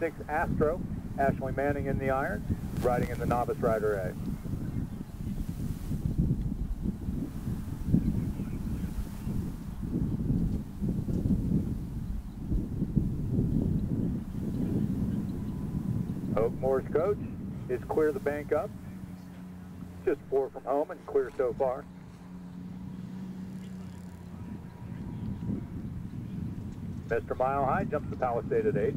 six Astro, Ashley Manning in the iron, riding in the novice rider A. Oakmore's coach is clear the bank up. Just four from home and clear so far. Mr. Mile High jumps the Palisade at 8.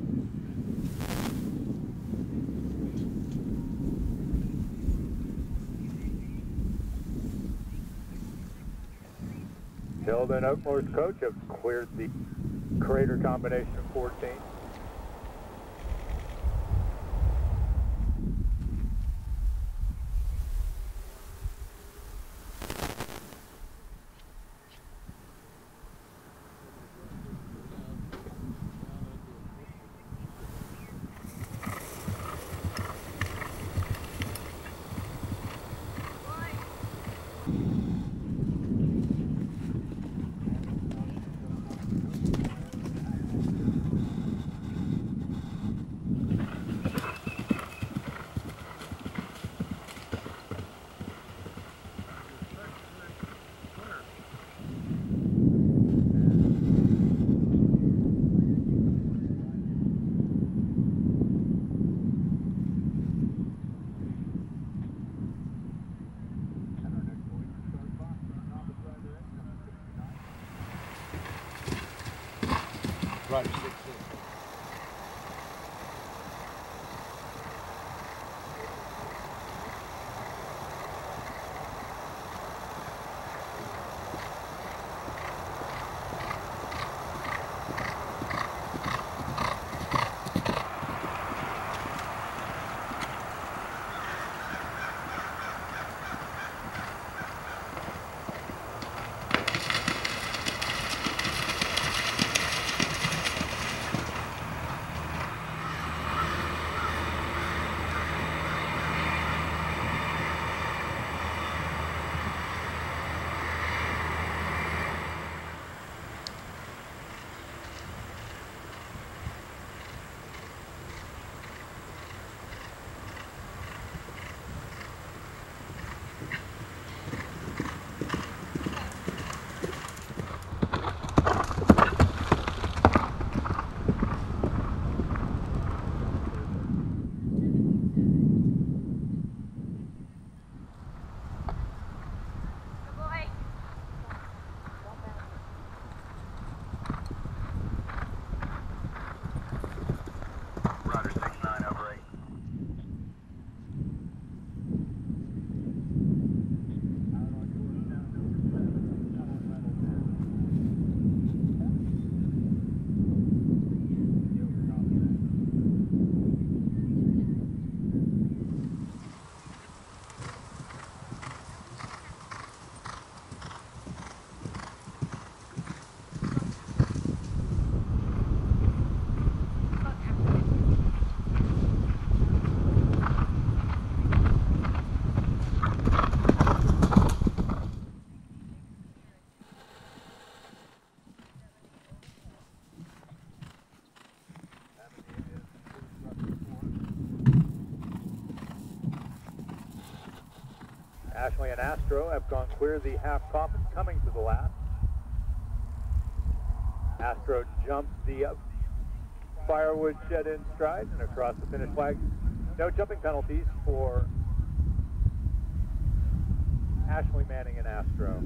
Sheldon Oakmore's coach have cleared the crater combination of 14. Rider six six. Roger, Ashley and Astro have gone clear the half coffin coming to the last. Astro jumps the uh, firewood shed in stride and across the finish flag. No jumping penalties for Ashley Manning and Astro.